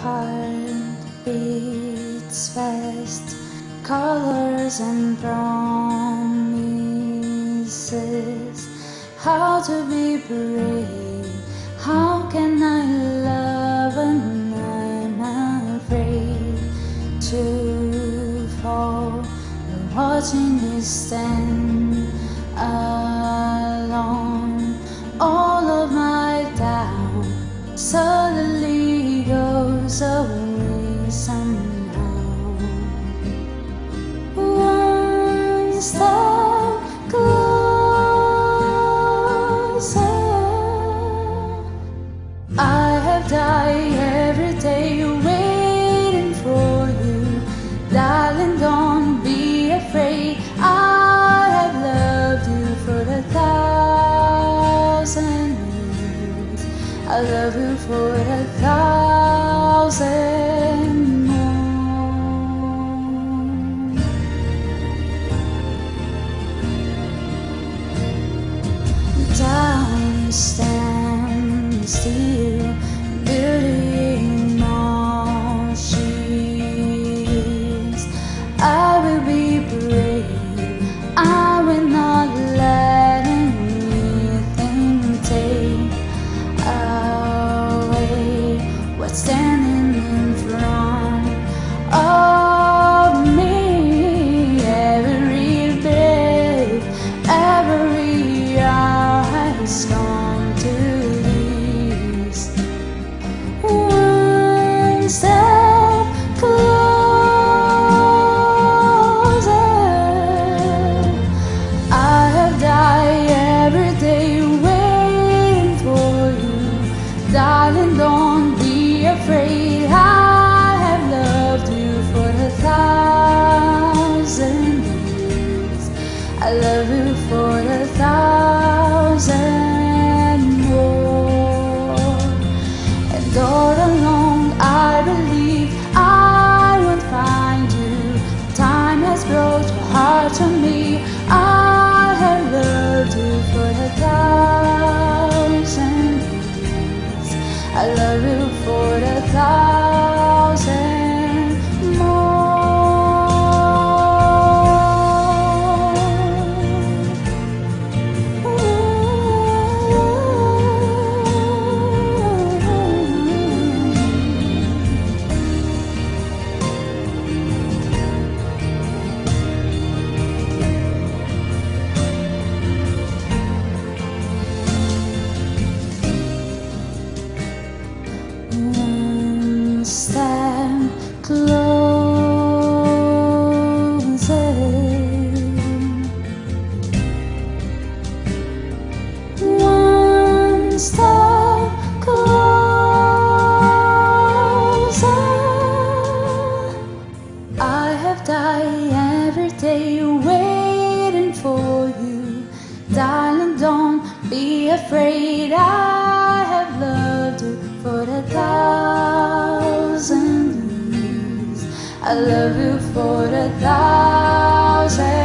heart beats fast, colors and promises. How to be brave? How can I love when I'm afraid to fall? And Watching you stand alone, all of my doubt suddenly goes away somehow. One step closer. I have died every day waiting for you, darling. Don't be afraid. I have loved you for a thousand years. I love you for a thousand more. Down, stand still, beauty in all. I will be brave. I will not let anything take away what's standing I love you for a thousand closer. One step closer. I have died every day waiting for you. Darling, don't be afraid. I love you for a thousand